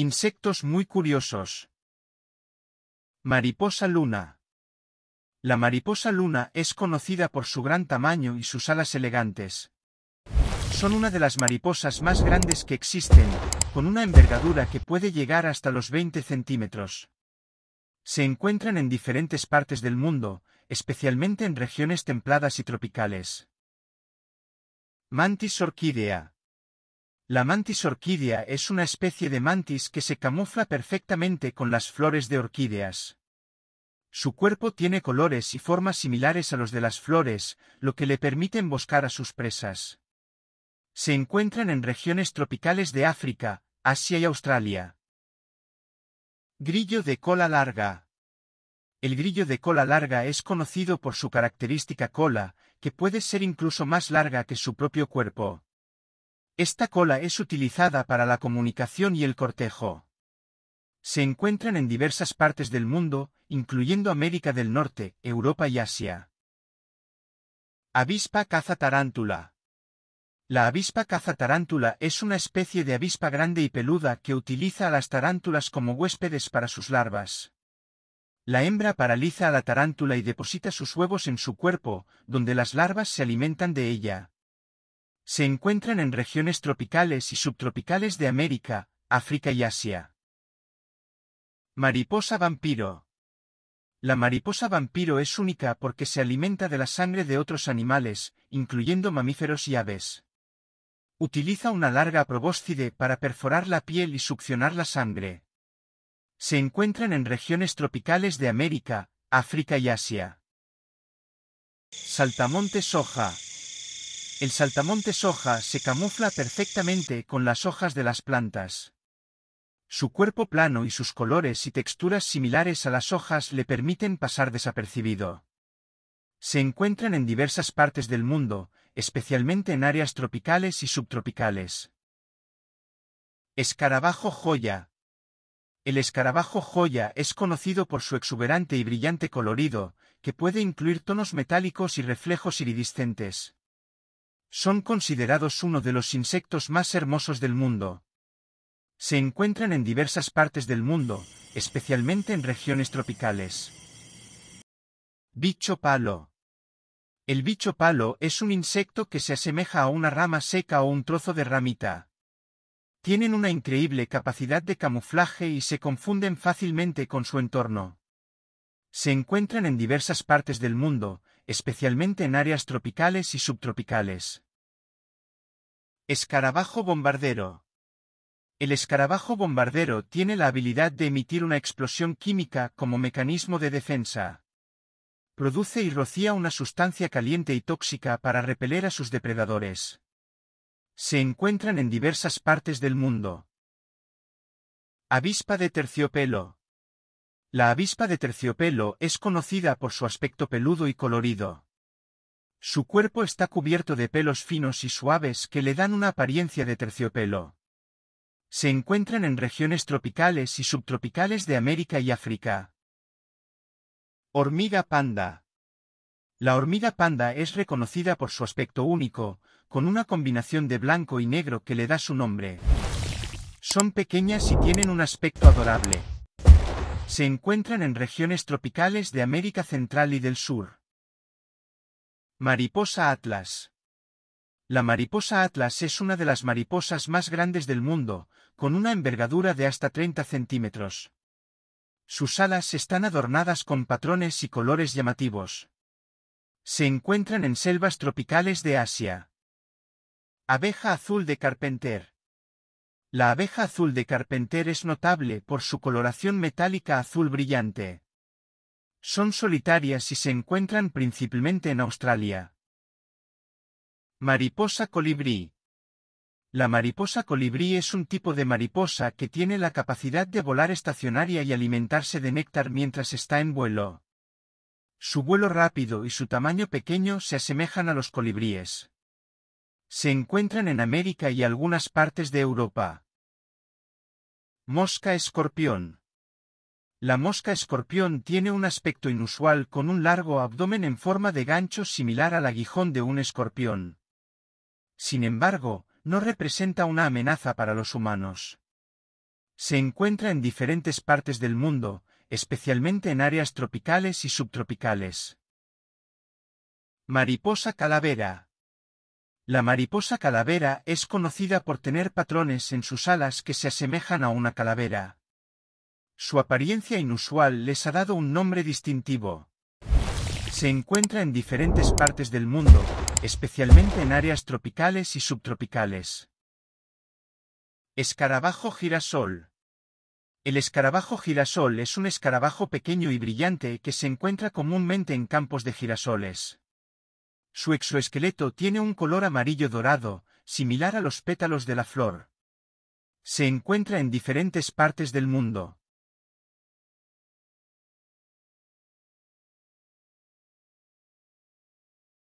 Insectos muy curiosos. Mariposa luna. La mariposa luna es conocida por su gran tamaño y sus alas elegantes. Son una de las mariposas más grandes que existen, con una envergadura que puede llegar hasta los 20 centímetros. Se encuentran en diferentes partes del mundo, especialmente en regiones templadas y tropicales. Mantis orquídea. La mantis orquídea es una especie de mantis que se camufla perfectamente con las flores de orquídeas. Su cuerpo tiene colores y formas similares a los de las flores, lo que le permite emboscar a sus presas. Se encuentran en regiones tropicales de África, Asia y Australia. Grillo de cola larga. El grillo de cola larga es conocido por su característica cola, que puede ser incluso más larga que su propio cuerpo. Esta cola es utilizada para la comunicación y el cortejo. Se encuentran en diversas partes del mundo, incluyendo América del Norte, Europa y Asia. Avispa caza tarántula. La avispa caza tarántula es una especie de avispa grande y peluda que utiliza a las tarántulas como huéspedes para sus larvas. La hembra paraliza a la tarántula y deposita sus huevos en su cuerpo, donde las larvas se alimentan de ella. Se encuentran en regiones tropicales y subtropicales de América, África y Asia. Mariposa vampiro. La mariposa vampiro es única porque se alimenta de la sangre de otros animales, incluyendo mamíferos y aves. Utiliza una larga probóscide para perforar la piel y succionar la sangre. Se encuentran en regiones tropicales de América, África y Asia. Saltamonte soja. El saltamonte soja se camufla perfectamente con las hojas de las plantas. Su cuerpo plano y sus colores y texturas similares a las hojas le permiten pasar desapercibido. Se encuentran en diversas partes del mundo, especialmente en áreas tropicales y subtropicales. Escarabajo joya. El escarabajo joya es conocido por su exuberante y brillante colorido, que puede incluir tonos metálicos y reflejos iridiscentes. Son considerados uno de los insectos más hermosos del mundo. Se encuentran en diversas partes del mundo, especialmente en regiones tropicales. Bicho palo. El bicho palo es un insecto que se asemeja a una rama seca o un trozo de ramita. Tienen una increíble capacidad de camuflaje y se confunden fácilmente con su entorno. Se encuentran en diversas partes del mundo, especialmente en áreas tropicales y subtropicales. Escarabajo bombardero. El escarabajo bombardero tiene la habilidad de emitir una explosión química como mecanismo de defensa. Produce y rocía una sustancia caliente y tóxica para repeler a sus depredadores. Se encuentran en diversas partes del mundo. Avispa de terciopelo. La avispa de terciopelo es conocida por su aspecto peludo y colorido. Su cuerpo está cubierto de pelos finos y suaves que le dan una apariencia de terciopelo. Se encuentran en regiones tropicales y subtropicales de América y África. Hormiga panda. La hormiga panda es reconocida por su aspecto único, con una combinación de blanco y negro que le da su nombre. Son pequeñas y tienen un aspecto adorable. Se encuentran en regiones tropicales de América Central y del Sur. Mariposa Atlas. La mariposa Atlas es una de las mariposas más grandes del mundo, con una envergadura de hasta 30 centímetros. Sus alas están adornadas con patrones y colores llamativos. Se encuentran en selvas tropicales de Asia. Abeja azul de Carpenter. La abeja azul de Carpenter es notable por su coloración metálica azul brillante. Son solitarias y se encuentran principalmente en Australia. Mariposa colibrí. La mariposa colibrí es un tipo de mariposa que tiene la capacidad de volar estacionaria y alimentarse de néctar mientras está en vuelo. Su vuelo rápido y su tamaño pequeño se asemejan a los colibríes. Se encuentran en América y algunas partes de Europa. Mosca escorpión. La mosca escorpión tiene un aspecto inusual con un largo abdomen en forma de gancho similar al aguijón de un escorpión. Sin embargo, no representa una amenaza para los humanos. Se encuentra en diferentes partes del mundo, especialmente en áreas tropicales y subtropicales. Mariposa calavera. La mariposa calavera es conocida por tener patrones en sus alas que se asemejan a una calavera. Su apariencia inusual les ha dado un nombre distintivo. Se encuentra en diferentes partes del mundo, especialmente en áreas tropicales y subtropicales. Escarabajo girasol. El escarabajo girasol es un escarabajo pequeño y brillante que se encuentra comúnmente en campos de girasoles. Su exoesqueleto tiene un color amarillo dorado, similar a los pétalos de la flor. Se encuentra en diferentes partes del mundo.